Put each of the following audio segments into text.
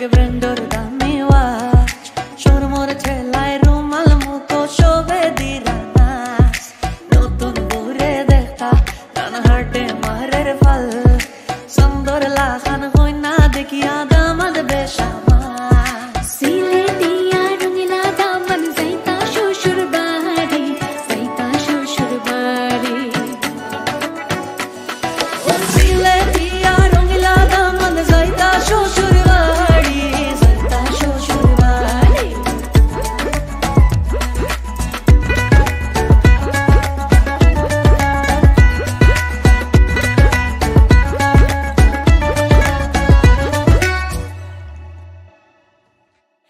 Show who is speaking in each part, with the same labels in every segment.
Speaker 1: give render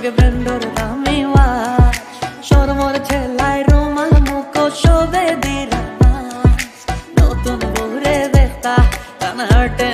Speaker 1: চোখে ব্রেন্ডর দামি wash সরমর ছেলায় রুমাল, মুখ শোভে দিরা নতুন বউরে দেখতা কান হাটে